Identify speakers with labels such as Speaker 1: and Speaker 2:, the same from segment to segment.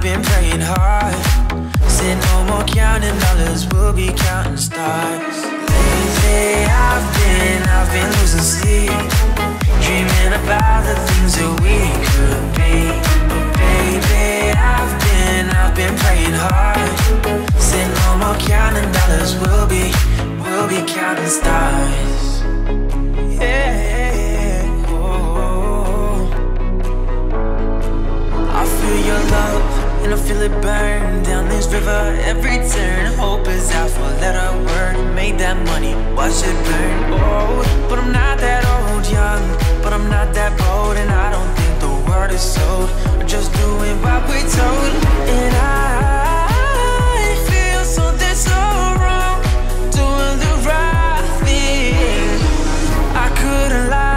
Speaker 1: I've been praying hard. Say no more counting dollars, we'll be counting stars. Lately I've been, I've been losing sleep, dreaming about the things that we could be. But baby, I've been, I've been praying hard. Say no more counting dollars, we'll be, we'll be counting stars. Yeah. Oh. oh, oh. I feel your love and I feel it burn down this river every turn. Hope is out for that letter word Made that money, watch it burn. Oh, But I'm not that old, young. But I'm not that bold And I don't think the world is sold. Just doing what we're told. And I feel something so wrong. Doing the right thing. I couldn't lie.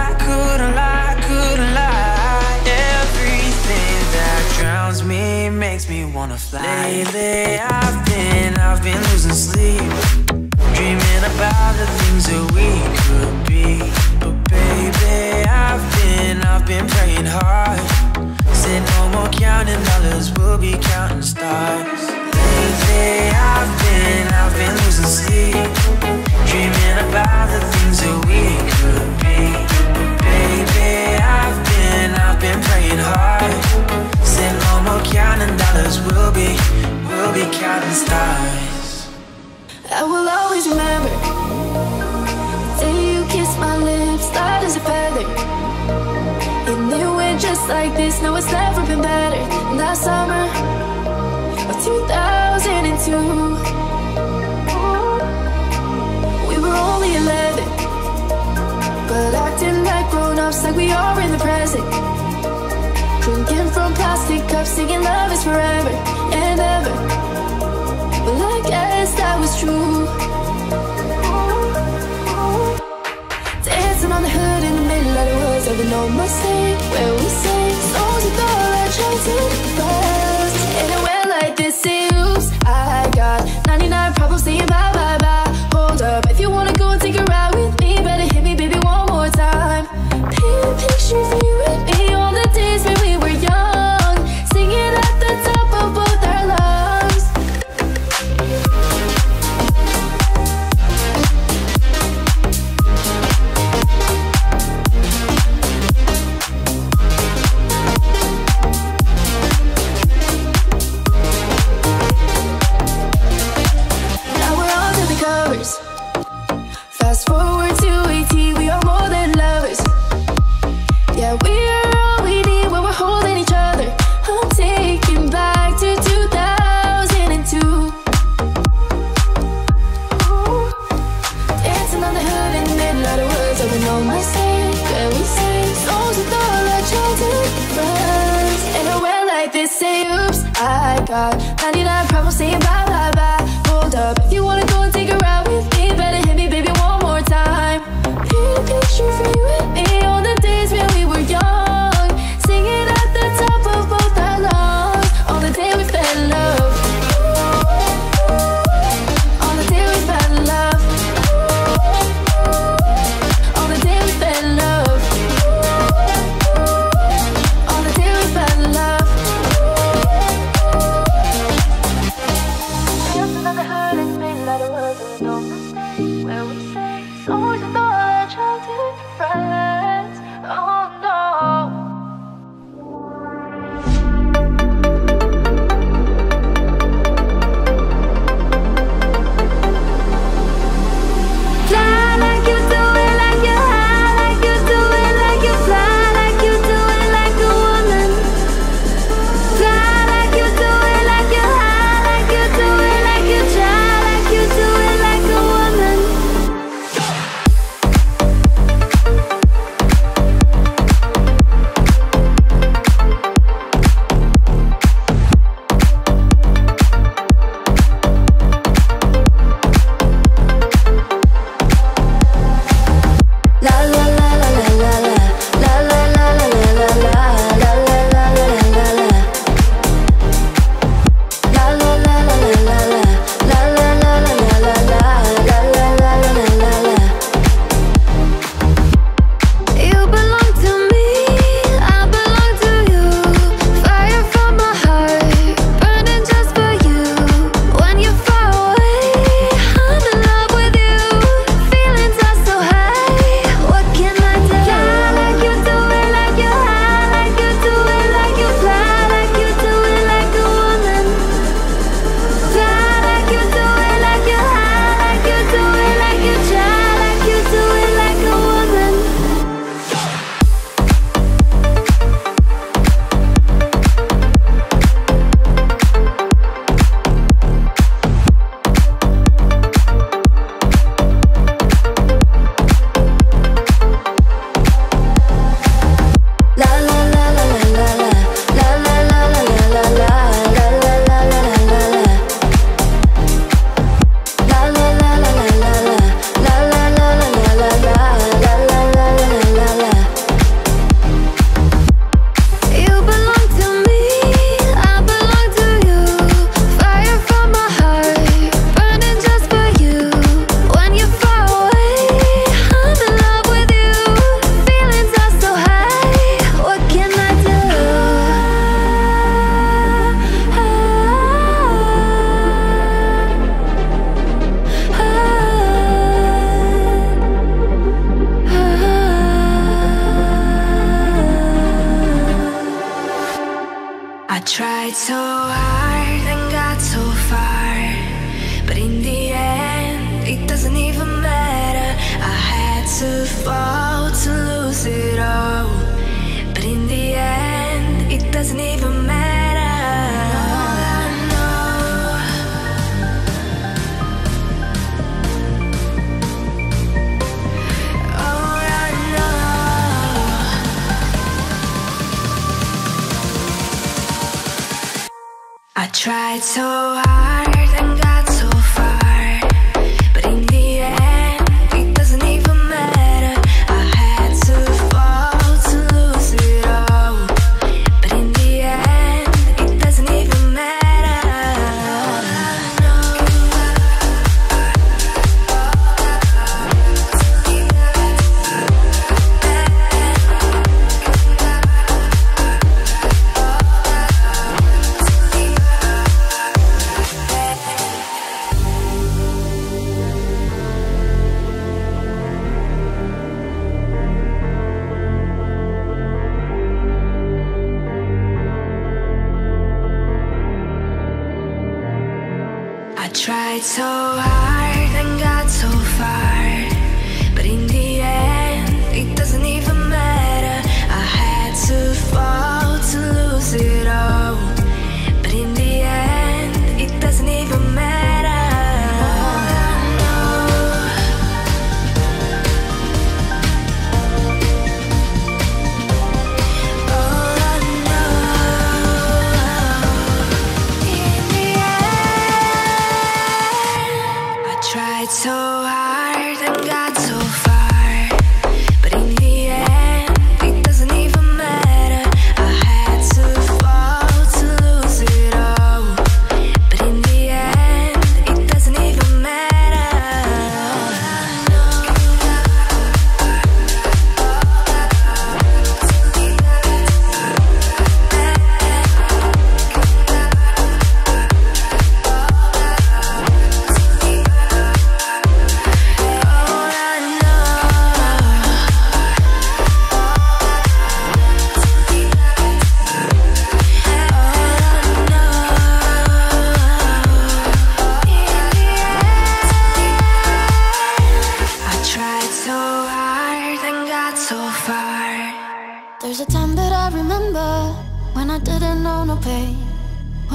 Speaker 1: makes me wanna fly. Lately, I've been, I've
Speaker 2: been losing sleep, dreaming about the things that we could be.
Speaker 1: But baby,
Speaker 2: I've been, I've been praying hard. Said no more counting dollars, we'll be counting stars. Lately, I've been, I've been losing sleep, dreaming about
Speaker 1: the things that we could be. But baby, I've been,
Speaker 2: I've been praying hard counting dollars, we'll be, we'll be counting stars.
Speaker 1: I will always remember the day you kissed my lips, light as a feather. And it went just
Speaker 3: like this. No, it's never been better that summer of 2002.
Speaker 1: but acting like grown-ups like we are in the present plastic cups thinking love is forever and ever. But I guess that was true. Dancing on the hood in the middle of the woods Of an old Mustang where we say Songs with all our
Speaker 4: chains fast Anywhere like this it oops I got 99 problems saying bye bye bye. Hold up if you wanna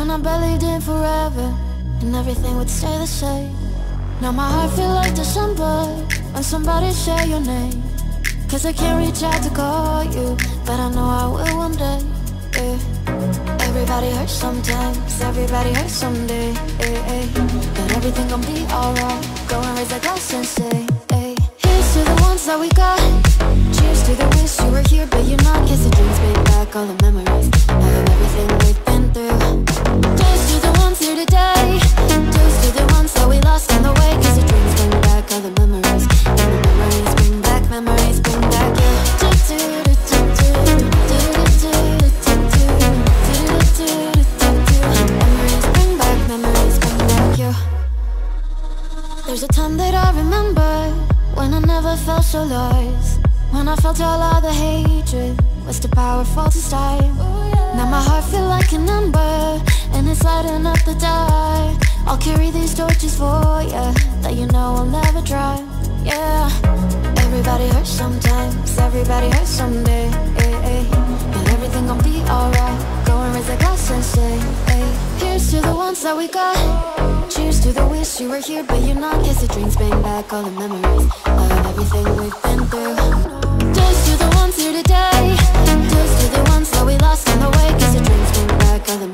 Speaker 4: When I believed in forever and everything would stay the same. Now my heart feel like December when somebody say your name. Cause I can't reach out to call you, but I know I will one day. Yeah. Everybody hurts sometimes, everybody hurts someday. eh, eh. But everything gon' be alright. Go and raise a glass and say, hey. Here's to the ones that we got. Cheers to the wish you were here, but you're not. Kiss the dreams, bring back all the memories of everything we've been through. Today. Toast to the ones that we lost on the way. Kiss the dreams, bring back all the memories. And the memories bring back memories, bring back you. Memories, bring back memories, bring back you. There's a time that I remember when I never felt so lost. When I felt all of the hatred was too powerful to stop. Now my heart feel like an ember and it's lighting up the dark. I'll carry these torches for ya that you know I'll never dry. Yeah, everybody hurts sometimes, everybody hurts someday. eh, eh. But everything gon' be alright. Go and raise a glass and say, hey, here's to the ones that we got. Cheers to the wish you were here, but you're not. Kiss the dreams, bring back all the memories of everything we've been through. Toast to the ones here today. Toast to the ones that we lost on the way. The dreams, bring back all the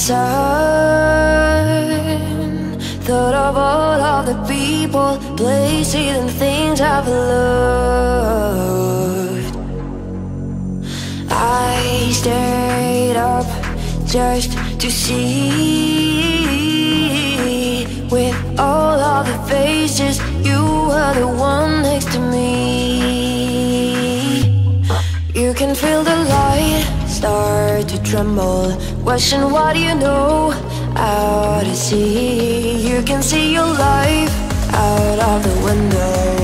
Speaker 5: sun. Thought of all of the people, places and things I've loved. I stayed up just to see With all of the faces, you were the one next to me. You can feel the light start to tremble. Question what you know out to sea. You can see your life out of the window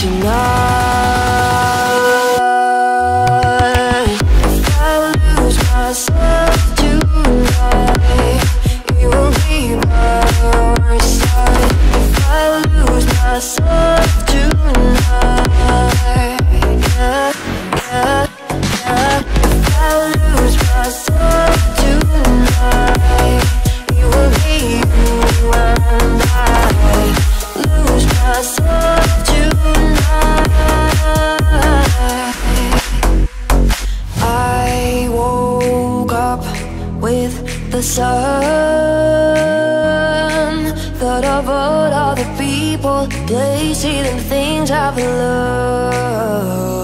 Speaker 5: tonight. I loved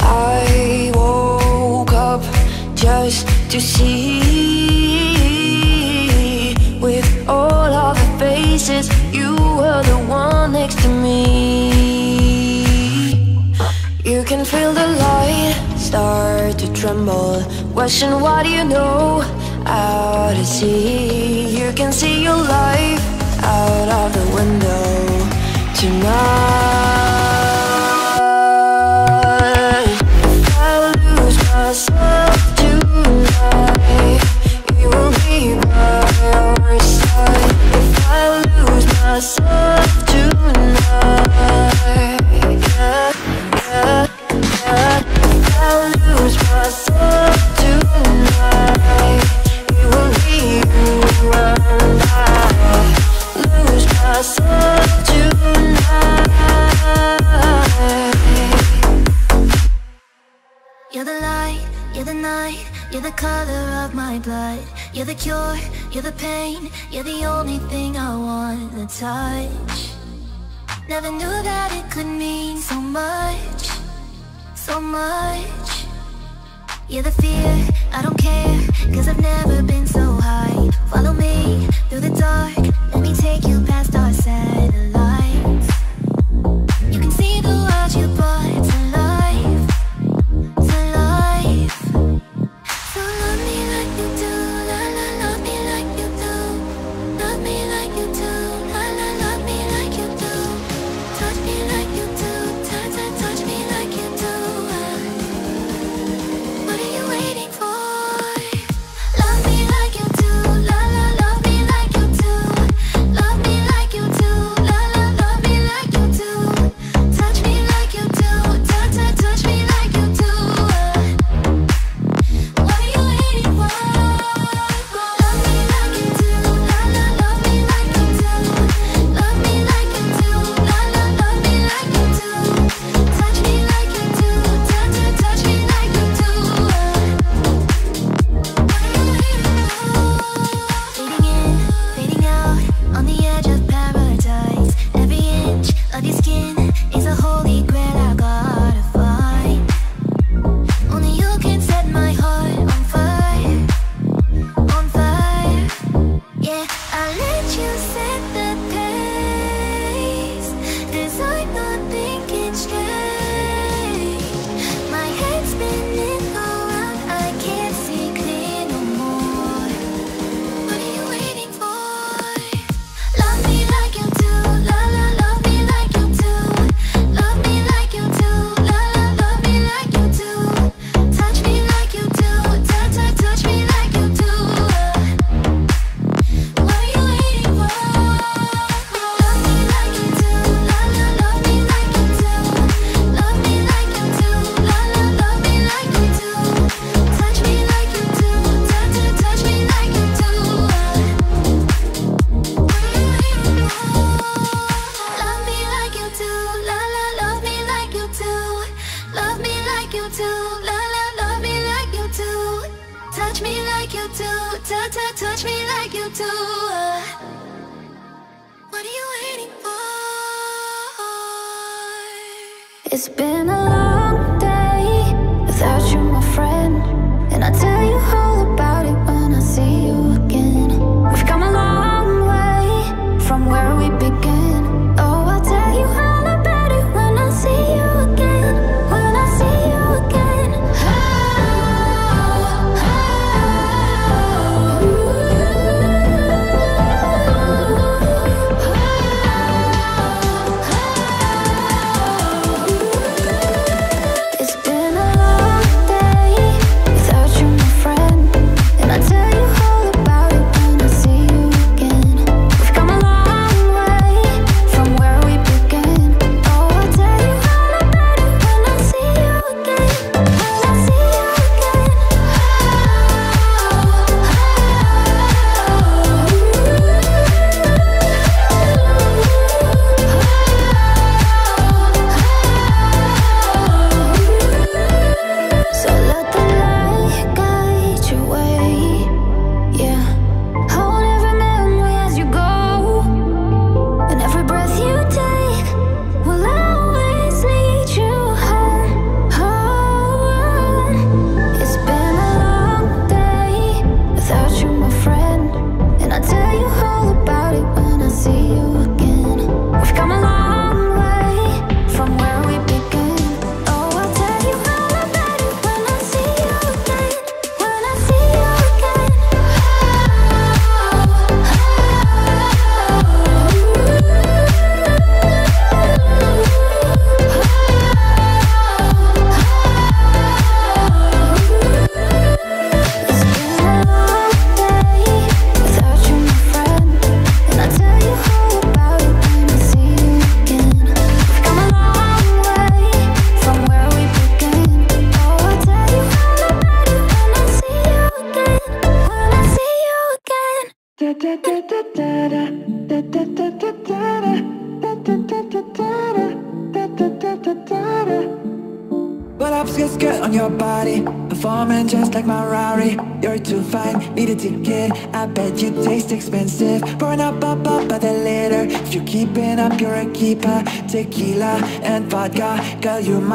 Speaker 5: I woke up just to see With all of the faces You were the one next to me. You can feel the light start to tremble Question what do you know out to sea You can see your life out of the window tonight.
Speaker 3: night. You're the color of my blood. You're the cure, you're the pain. You're the only thing I want to touch. Never knew that it could mean so much So much. You're the fear, I don't care Cause I've never been so high. Follow me through the dark. Let me take you past our
Speaker 6: satellite.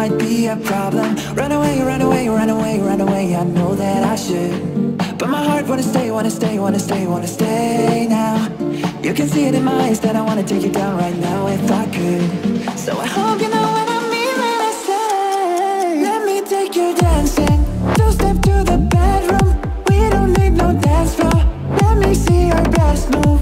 Speaker 6: might be a problem. Run away, run away, run away, run away. I know that I should. But my heart wanna stay, wanna stay, wanna stay, wanna stay now. You can see it in my eyes that I wanna take you down right now if I could. So I hope you know what I mean when I say Let me take you dancing Two step to the bedroom. We don't need no dance floor. Let me see your best move.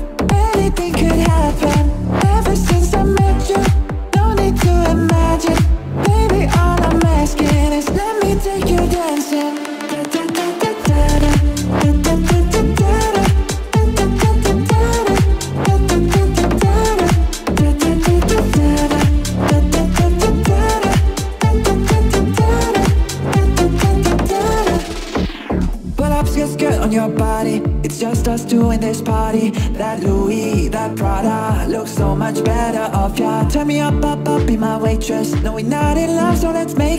Speaker 6: No, we're not in love, so let's make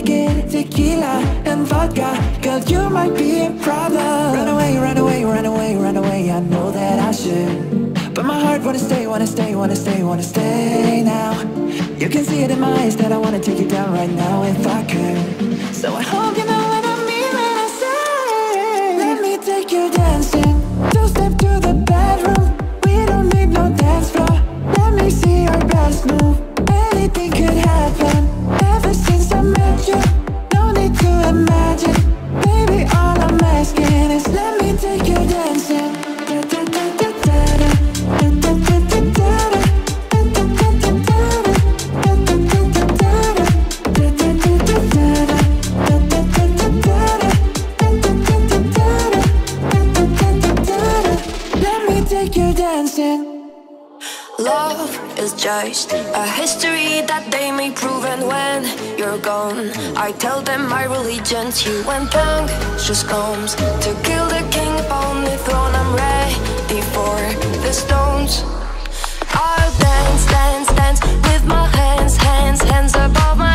Speaker 5: tell them my religion's you When punctious comes to kill the king upon the throne. I'm ready for the stones. I'll dance, dance, dance with my hands, hands, hands above my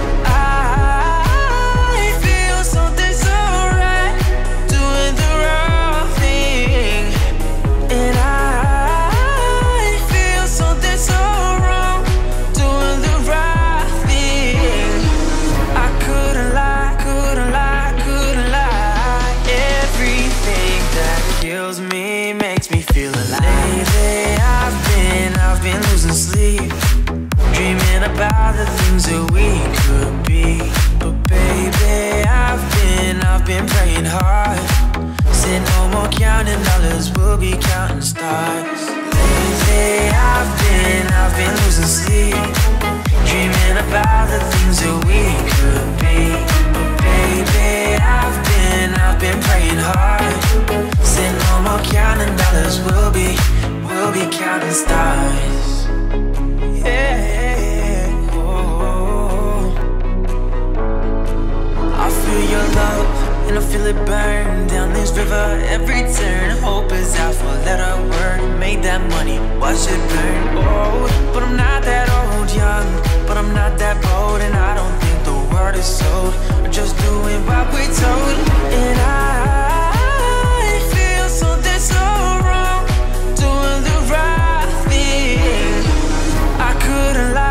Speaker 2: Counting dollars, we'll be counting stars. Lately I've been, I've been losing sleep, dreaming about the things that we could be. But baby, I've been, I've been praying hard. Said no more counting dollars, we'll be, we'll be counting stars. Yeah. Oh. oh, oh. I feel your love and I feel it burn down this river every turn. Hope is out for letter word. Made that money, watch it burn. Oh, but I'm not that old, young, but I'm not that bold, and I don't think the word is sold. I'm just doing what we're told, and I feel something so wrong, doing the right thing. I couldn't lie,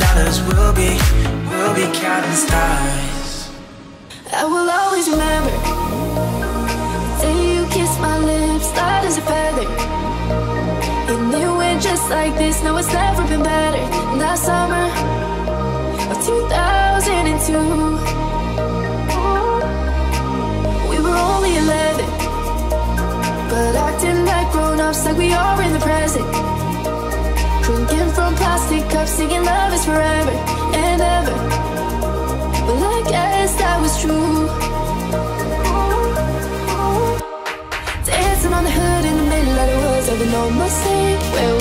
Speaker 2: dollars, we'll be, we'll be counting stars.
Speaker 3: I will always remember the day you kissed my lips, light as a feather. And it went just like this. No, it's never been better. That summer of 2002, we were only 11, but acting like grown-ups, like we are in the present. Drinking from plastic cups, singing love is forever and ever. Well, I guess that was true. Dancing on the hood in the middle of the woods an old Mustang, where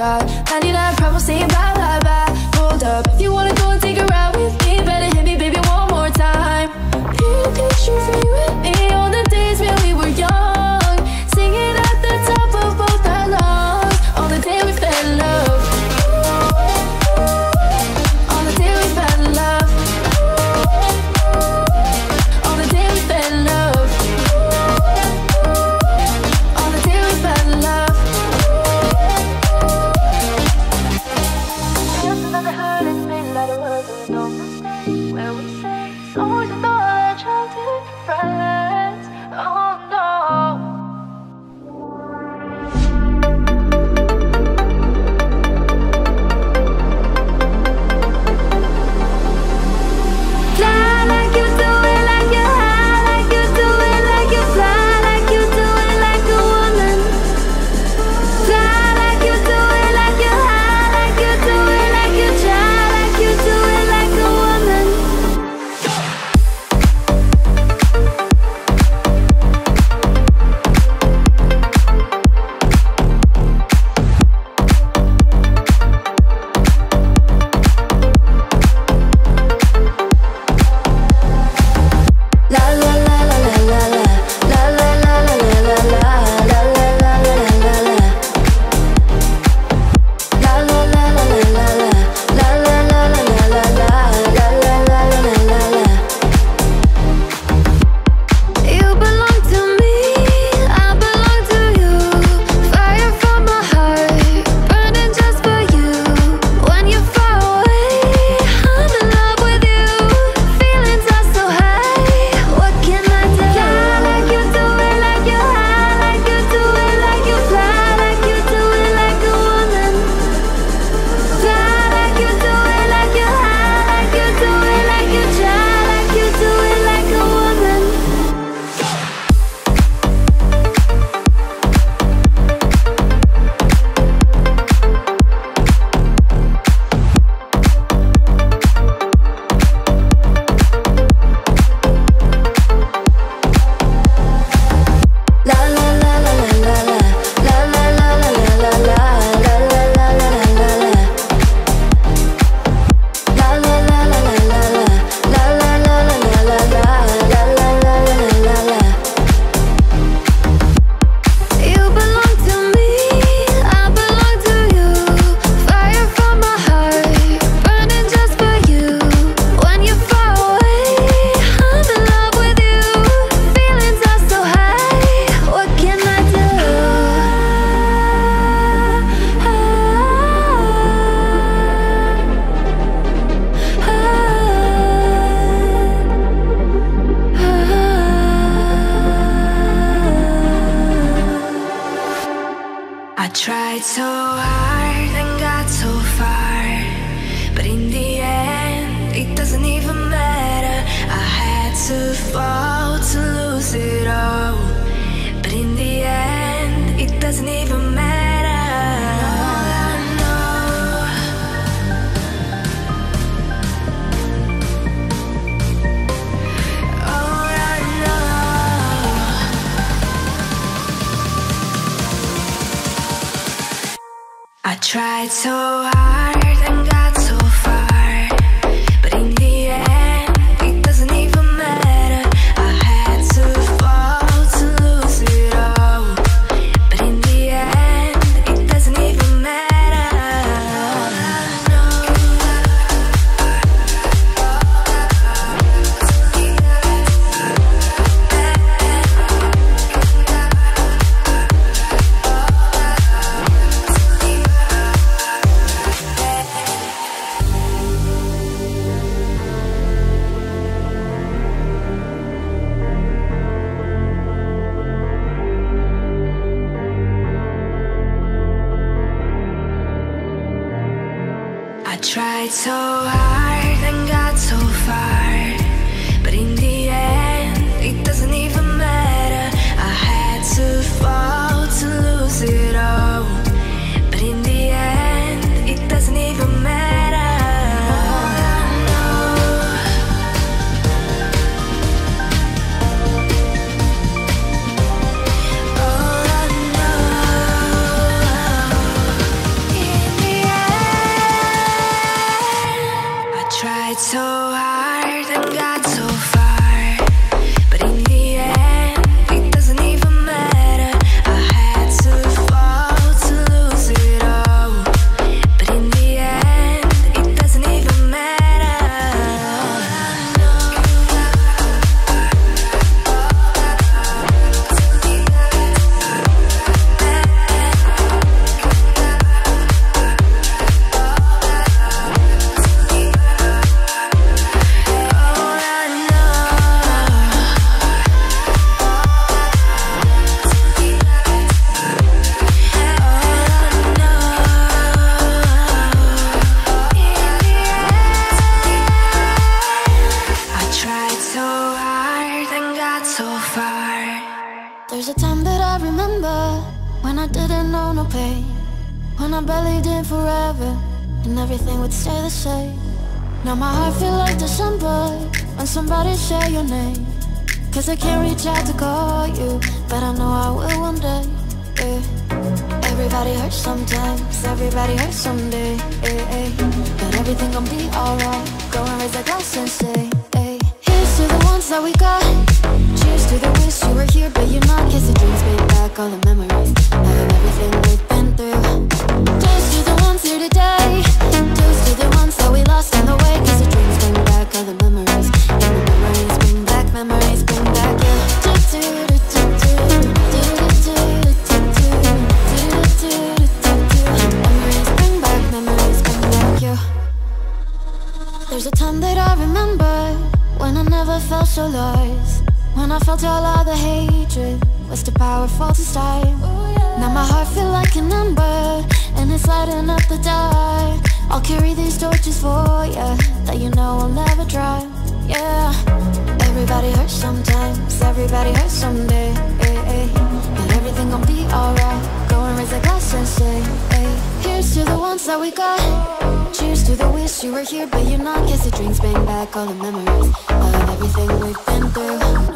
Speaker 3: I got 99 problems saying bye When I
Speaker 5: believed in forever and everything would stay the same. Now my heart feel like December when somebody say your name. Cause I can't reach out to call you, but I know I will one day. yeah. Everybody hurts sometimes, everybody hurts someday. eh, eh. But everything gon' be alright. Go and raise a glass and say, hey. Here's to the ones that we got. Cheers to the wish you were here, but you're not. Kiss the dreams, bring back all the memories of everything we've There's a time that I remember when I never felt so lost. When I felt all of the hatred was too powerful to stop. Now my heart feel like an ember and it's lighting up the dark. I'll carry these torches for ya that you know I'll never dry. Yeah, everybody hurts sometimes, everybody hurts someday. But everything gon' be alright. Go and raise a glass and say, hey. Here's to the ones that we got. Cheers to the wish you were here, but you're not. Kiss the drinks, bring back all the memories of everything we've been through.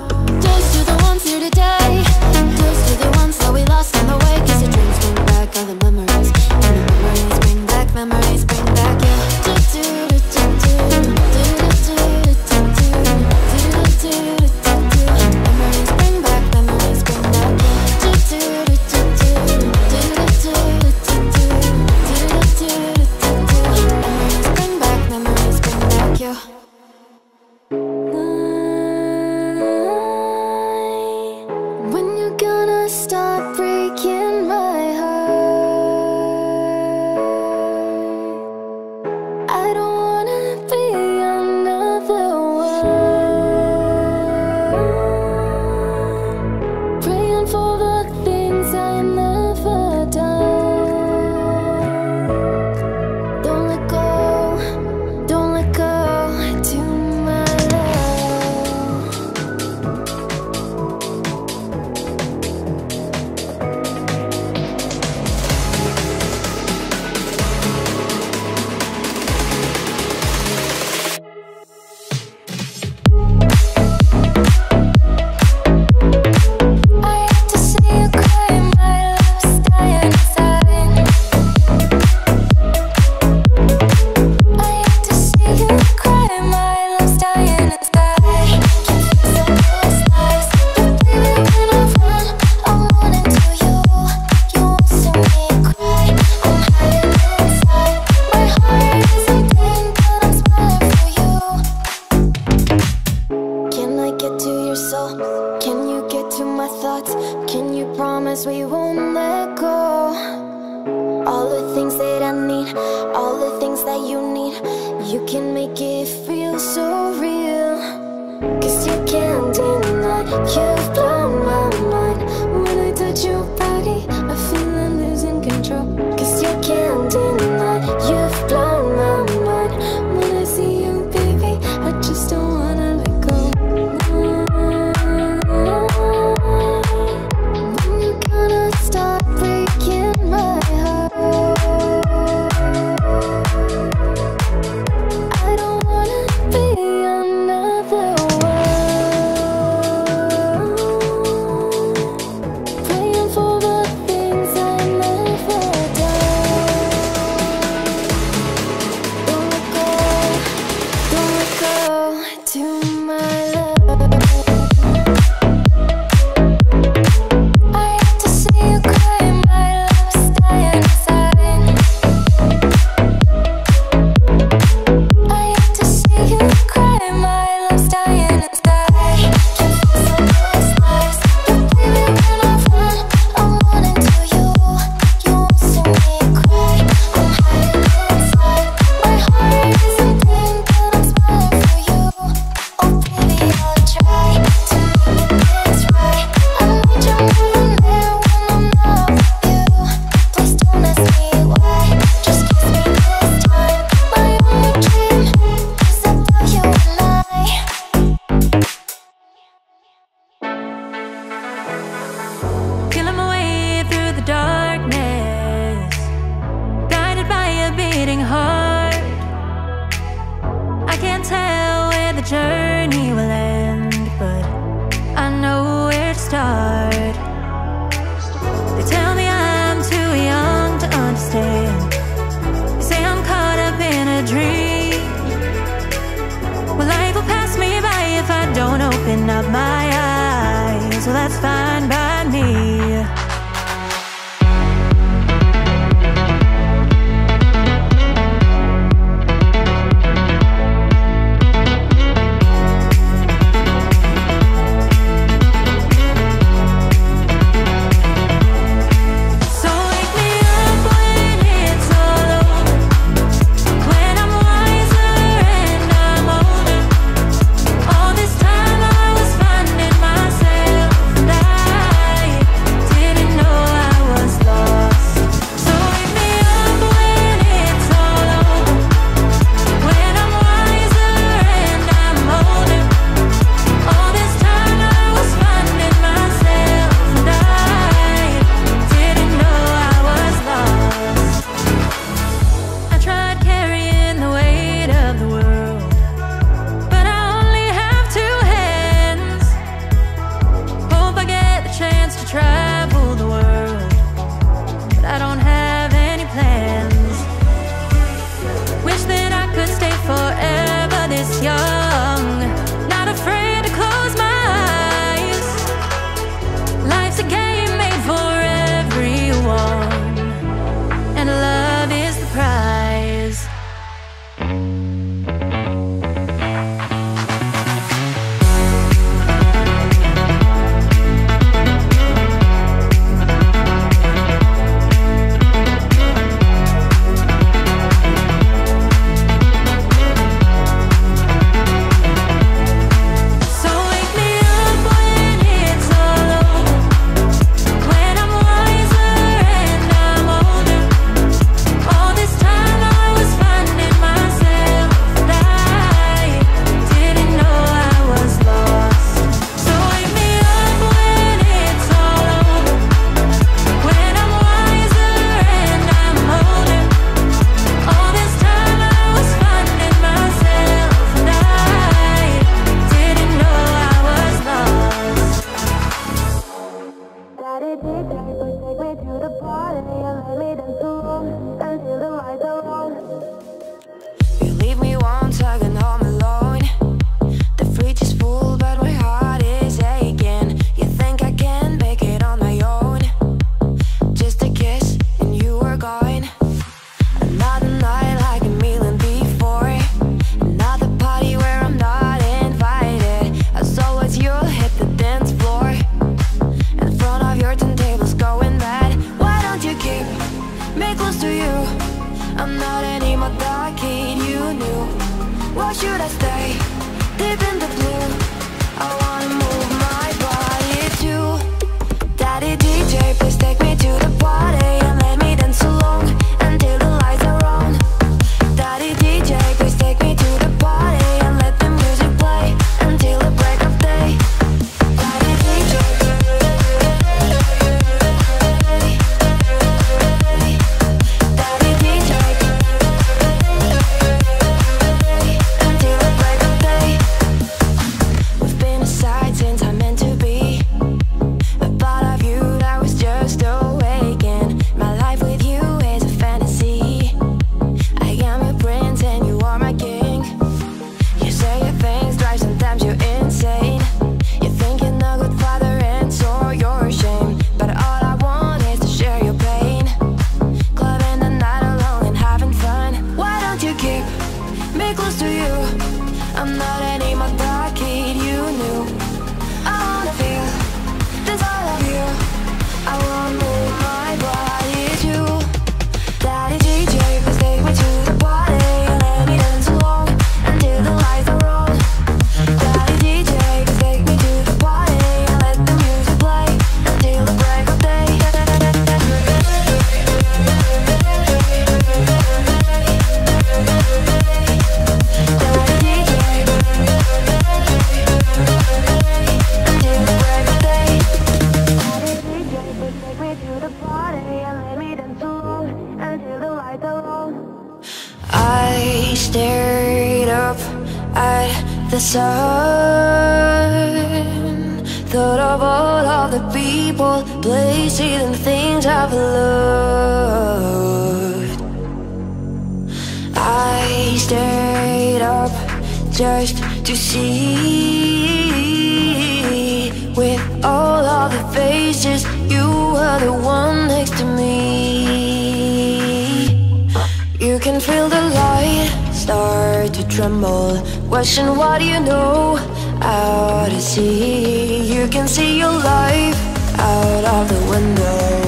Speaker 5: Question what do you know out to sea? You can see your life out of the window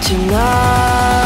Speaker 5: tonight.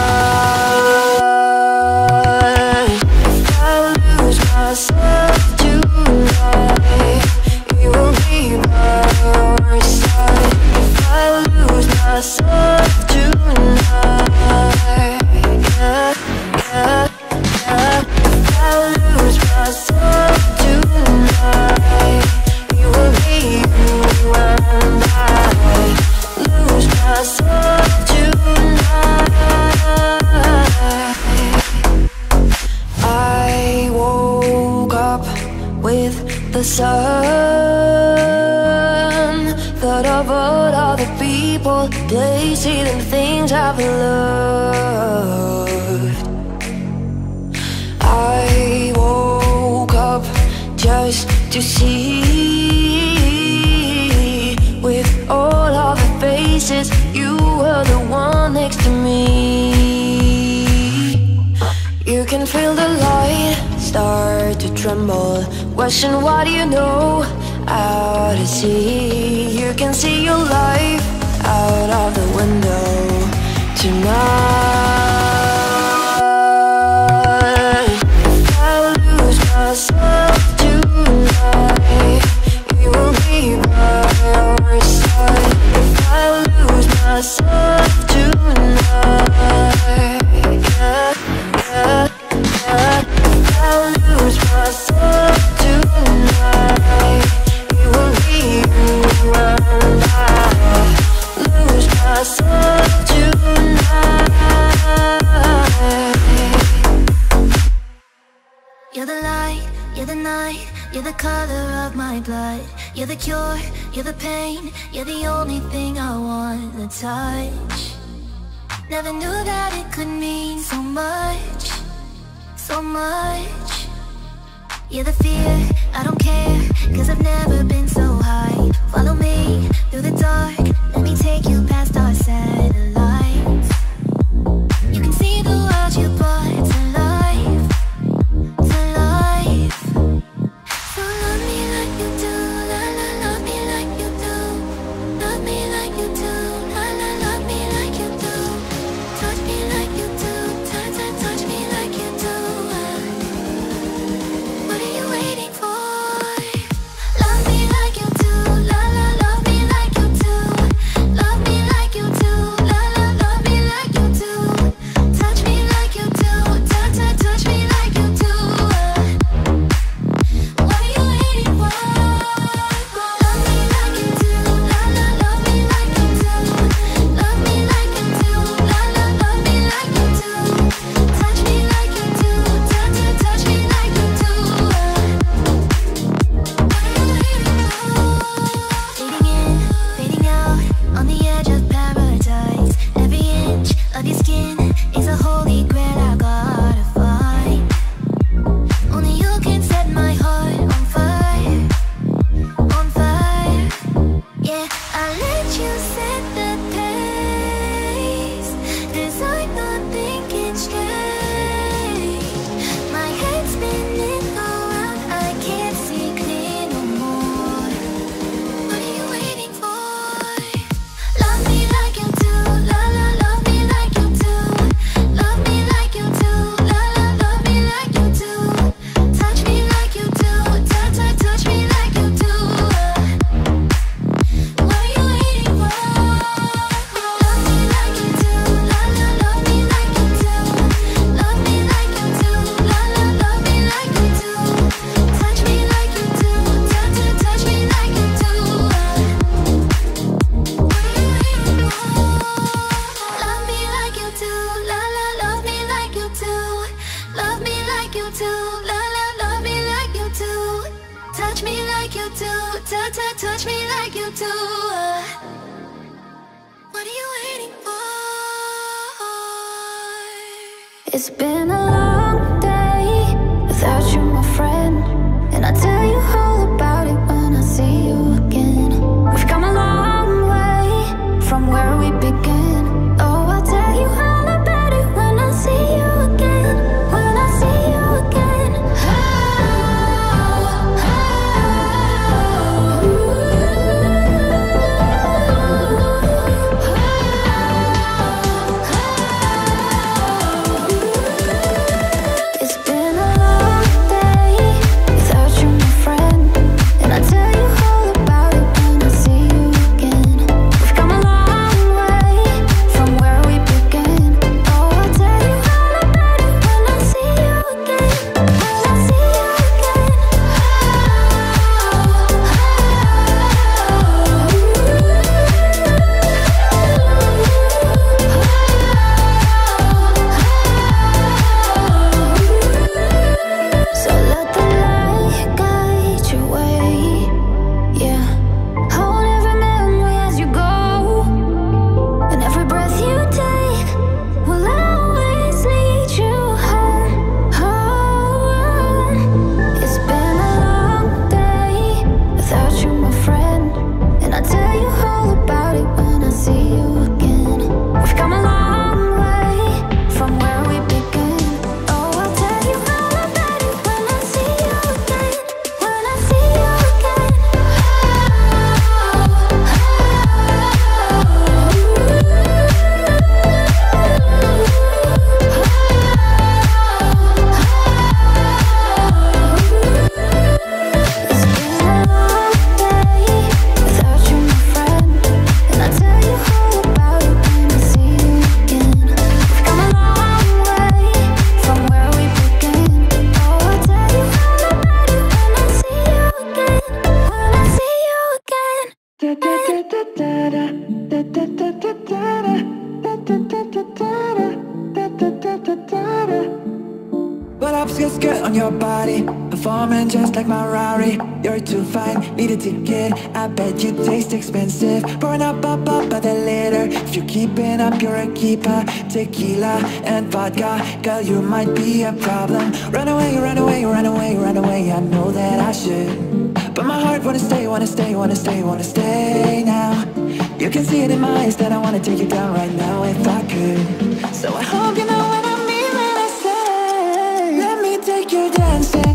Speaker 5: The light start to tremble. Question what do you know out to sea? You can see your life out of the window tonight.
Speaker 3: The color of my blood. You're the cure, you're the pain, you're the only thing I want to touch. Never knew that it could mean so much, so much. You're the fear, I don't care, cause I've never been so high. Follow me through the dark, let me take you past our satellites. You can see the world you brought
Speaker 6: keeper Tequila and vodka. Girl, you might be a problem. Run away, run away, run away, run away. I know that I should. But my heart wanna stay, wanna stay, wanna stay, wanna stay now. You can see it in my eyes that I wanna take you down right now if I could. So I hope you know what I mean when I say Let me take you dancing.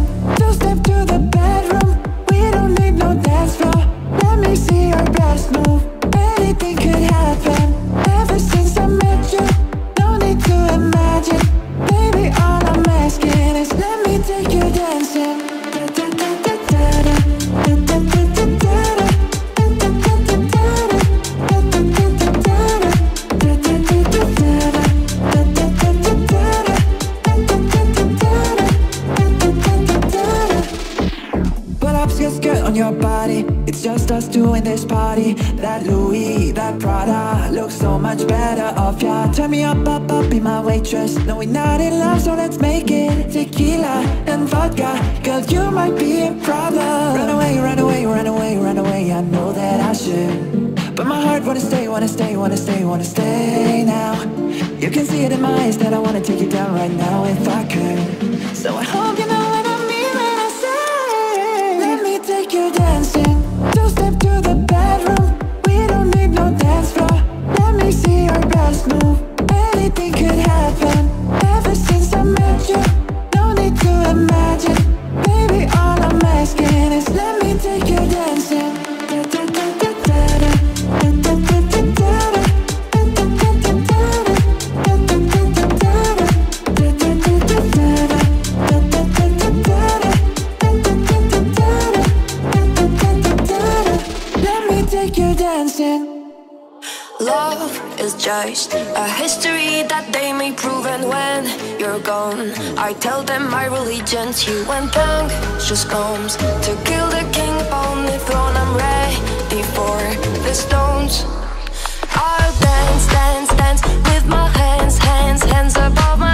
Speaker 6: take you down right now if I could. So I hope tell them my religion's you When Jesus comes to kill the king on the throne. I'm
Speaker 7: ready for the stones. I'll dance, dance, dance with my hands, hands, hands above my